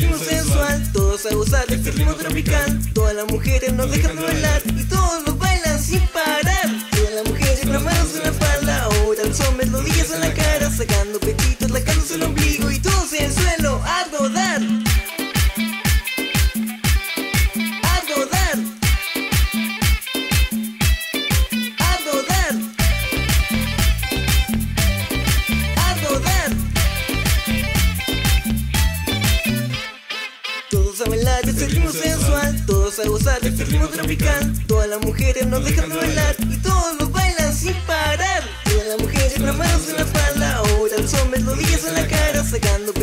ritmo sensual, todos a gozar de este ritmo tropical. Todas las mujeres nos dejan de bailar y todos nos bailan sin parar. este ritmo sensual, todos a gozar este ritmo tropical. Todas las mujeres nos dejan de bailar y todos nos bailan sin parar. Todas las mujeres con las manos en la espalda, ahora los hombres los en la cara, sacando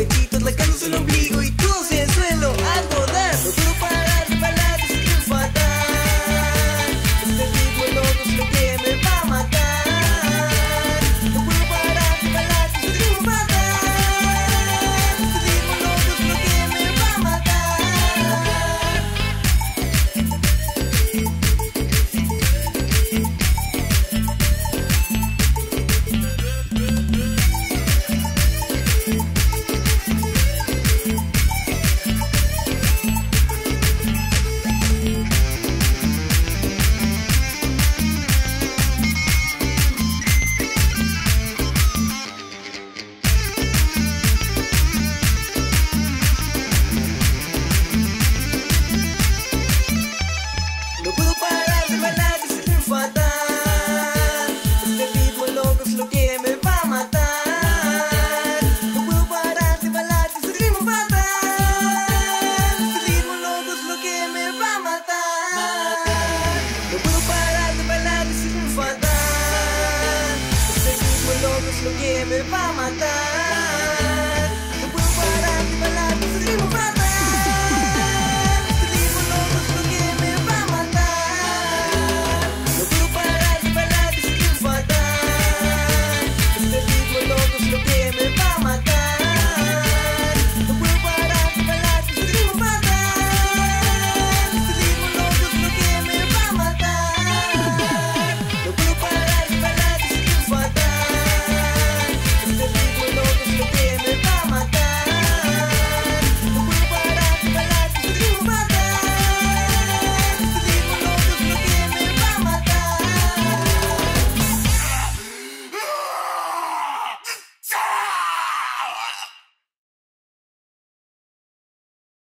matar.